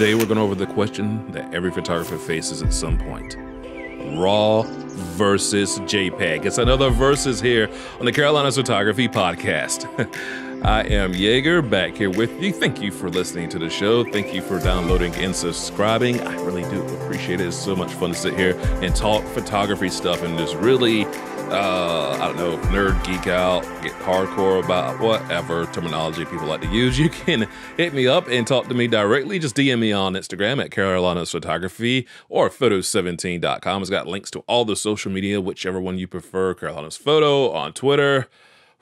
Today, we're going over the question that every photographer faces at some point RAW versus JPEG. It's another versus here on the Carolinas Photography Podcast. I am Yeager back here with you. Thank you for listening to the show. Thank you for downloading and subscribing. I really do appreciate it. It's so much fun to sit here and talk photography stuff and just really, uh, I don't know, nerd geek out, get hardcore about whatever terminology people like to use. You can hit me up and talk to me directly. Just DM me on Instagram at Carolinas Photography or photo17.com. It's got links to all the social media, whichever one you prefer. Carolinas Photo on Twitter.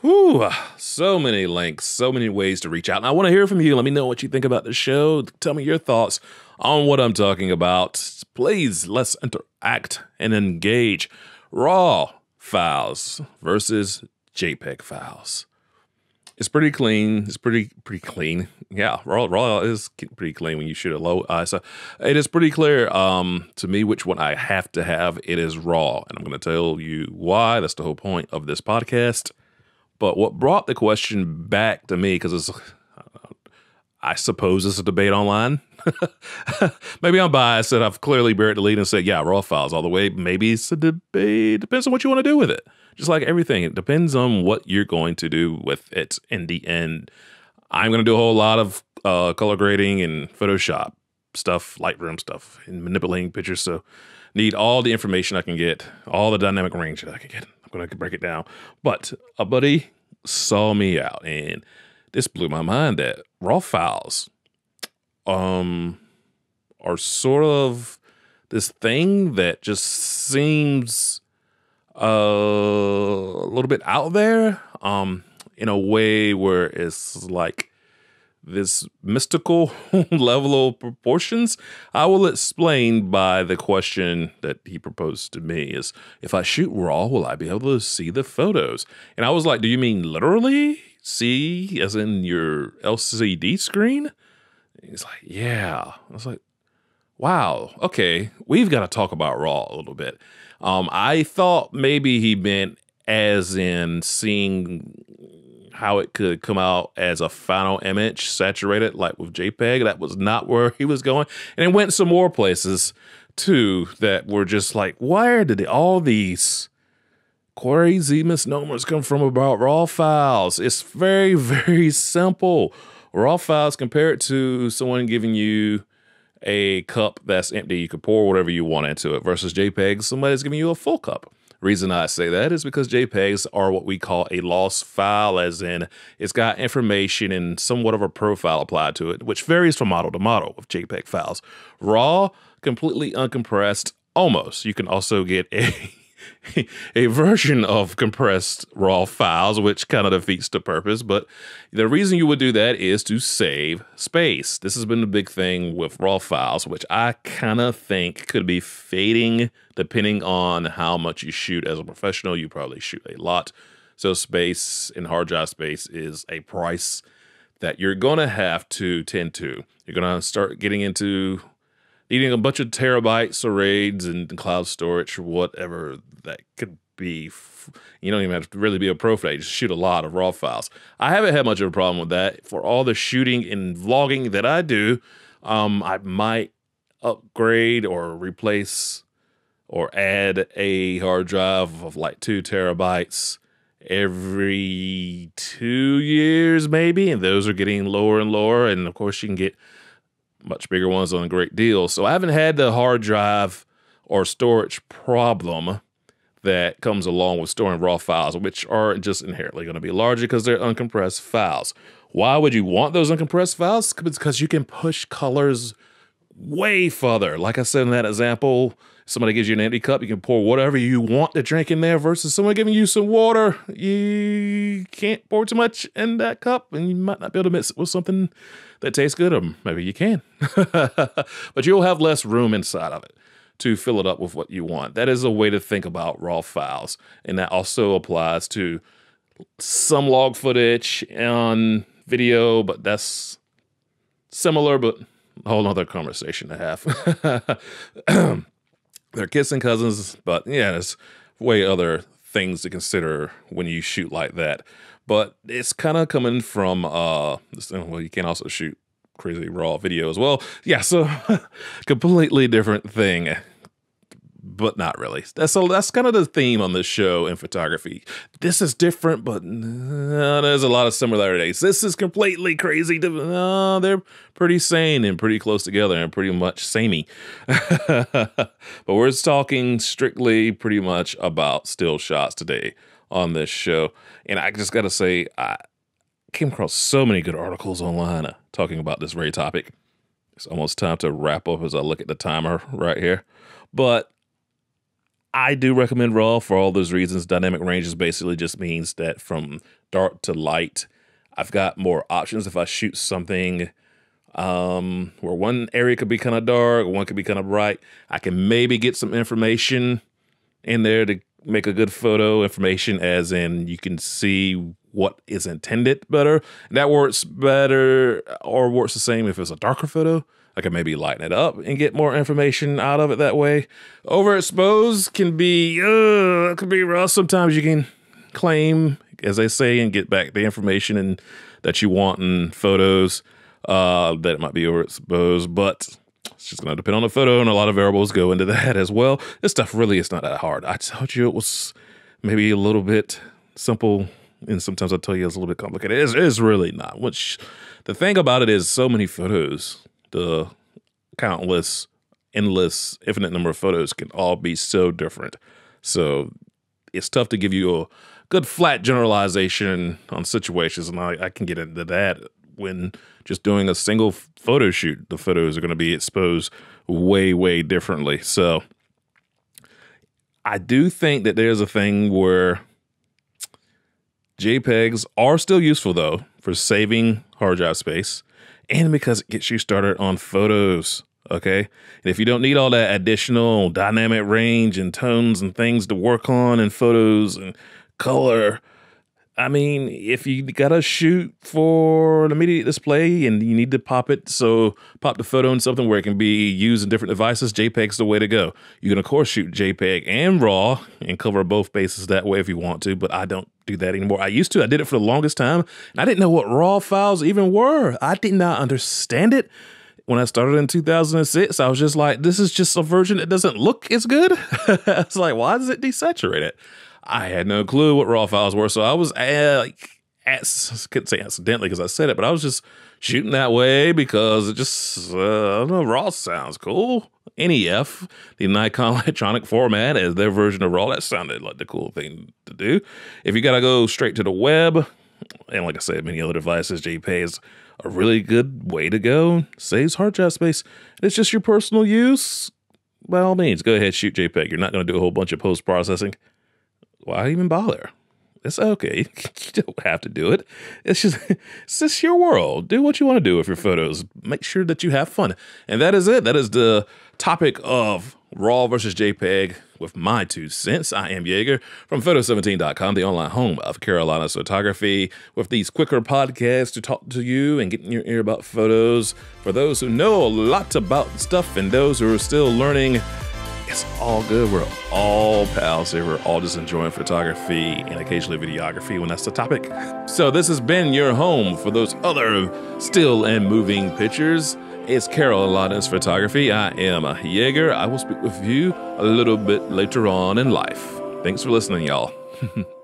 Whew, so many links, so many ways to reach out. And I want to hear from you. Let me know what you think about the show. Tell me your thoughts on what I'm talking about. Please, let's interact and engage. RAW files versus JPEG files. It's pretty clean. It's pretty pretty clean. Yeah, raw raw is pretty clean when you shoot a low ISO. It is pretty clear um, to me which one I have to have. It is raw, and I'm going to tell you why. That's the whole point of this podcast. But what brought the question back to me, because it's, I suppose it's a debate online. Maybe I'm biased and I've clearly buried the lead and said, yeah, raw files all the way. Maybe it's a debate. Depends on what you want to do with it. Just like everything, it depends on what you're going to do with it in the end. I'm going to do a whole lot of uh, color grading and Photoshop stuff, Lightroom stuff, and manipulating pictures. So, need all the information I can get, all the dynamic range that I can get. I'm going to break it down. But a buddy saw me out, and this blew my mind that raw files um, are sort of this thing that just seems uh, a little bit out there um, in a way where it's like this mystical level of proportions. I will explain by the question that he proposed to me is if I shoot raw, will I be able to see the photos? And I was like, do you mean literally see as in your LCD screen? He's like, yeah. I was like, wow, okay, we've got to talk about raw a little bit. Um, I thought maybe he meant as in seeing how it could come out as a final image saturated like with JPEG. That was not where he was going. And it went some more places too that were just like, where did all these crazy misnomers come from about raw files? It's very, very simple. Raw files compared to someone giving you a cup that's empty, you could pour whatever you want into it versus JPEG, somebody's giving you a full cup. Reason I say that is because JPEGs are what we call a lost file, as in it's got information and somewhat of a profile applied to it, which varies from model to model with JPEG files. RAW, completely uncompressed, almost. You can also get a a version of compressed raw files, which kind of defeats the purpose. But the reason you would do that is to save space. This has been the big thing with raw files, which I kind of think could be fading depending on how much you shoot as a professional. You probably shoot a lot. So, space and hard drive space is a price that you're going to have to tend to. You're going to start getting into needing a bunch of terabytes of RAIDs and cloud storage or whatever that could be. You don't even have to really be a pro for that. You just shoot a lot of raw files. I haven't had much of a problem with that. For all the shooting and vlogging that I do, um, I might upgrade or replace or add a hard drive of like two terabytes every two years, maybe. And those are getting lower and lower. And of course, you can get much bigger ones on a great deal. So I haven't had the hard drive or storage problem that comes along with storing raw files, which are just inherently going to be larger because they're uncompressed files. Why would you want those uncompressed files? Because you can push colors way further. Like I said in that example, somebody gives you an empty cup, you can pour whatever you want to drink in there versus someone giving you some water. You can't pour too much in that cup and you might not be able to mix it with something that tastes good, or maybe you can. but you'll have less room inside of it to fill it up with what you want. That is a way to think about raw files. And that also applies to some log footage on video, but that's similar, but a whole other conversation to have. They're kissing cousins, but yeah, there's way other things to consider when you shoot like that. But it's kind of coming from uh, well, you can also shoot crazy raw video as well. Yeah, so completely different thing but not really. That's a, that's kind of the theme on this show in photography. This is different, but uh, there's a lot of similarities. This is completely crazy. Uh, they're pretty sane and pretty close together and pretty much samey. but we're talking strictly pretty much about still shots today on this show. And I just got to say, I came across so many good articles online talking about this very topic. It's almost time to wrap up as I look at the timer right here. But I do recommend RAW for all those reasons. Dynamic ranges basically just means that from dark to light, I've got more options. If I shoot something um, where one area could be kind of dark, one could be kind of bright, I can maybe get some information in there to make a good photo. Information as in you can see what is intended better. That works better or works the same if it's a darker photo. I can maybe lighten it up and get more information out of it that way. Overexposed can be, uh, can be rough. Sometimes you can claim, as they say, and get back the information and that you want in photos uh, that it might be overexposed, but it's just going to depend on the photo, and a lot of variables go into that as well. This stuff really is not that hard. I told you it was maybe a little bit simple, and sometimes I tell you it's a little bit complicated. It's really not. Which the thing about it is, so many photos the countless, endless, infinite number of photos can all be so different. So it's tough to give you a good flat generalization on situations, and I, I can get into that when just doing a single photo shoot. The photos are going to be exposed way, way differently. So I do think that there's a thing where JPEGs are still useful though for saving hard drive space and because it gets you started on photos. Okay. And if you don't need all that additional dynamic range and tones and things to work on and photos and color, I mean, if you gotta shoot for an immediate display and you need to pop it, so pop the photo in something where it can be used in different devices, JPEG's the way to go. You can of course shoot JPEG and RAW and cover both bases that way if you want to, but I don't do that anymore. I used to, I did it for the longest time, and I didn't know what RAW files even were. I did not understand it. When I started in 2006, I was just like, this is just a version that doesn't look as good. it's like, why does it desaturate it? I had no clue what raw files were, so I was uh, like, Couldn't say accidentally because I said it, but I was just shooting that way because it just uh, I don't know. Raw sounds cool. NEF, the Nikon electronic format, as their version of RAW. That sounded like the cool thing to do. If you gotta go straight to the web, and like I said, many other devices, JPEG is a really good way to go. Saves hard drive space. It's just your personal use. By all means, go ahead shoot JPEG. You're not going to do a whole bunch of post processing why even bother? It's okay. You don't have to do it. It's just it's just your world. Do what you want to do with your photos. Make sure that you have fun. And that is it. That is the topic of RAW versus JPEG with my two cents. I am Yeager from Photo17.com, the online home of Carolina's photography, with these quicker podcasts to talk to you and get in your ear about photos for those who know a lot about stuff and those who are still learning it's all good. We're all pals here. We're all just enjoying photography and occasionally videography when that's the topic. So, this has been your home for those other still and moving pictures. It's Carol Carolina's Photography. I am a Yeager. I will speak with you a little bit later on in life. Thanks for listening, y'all.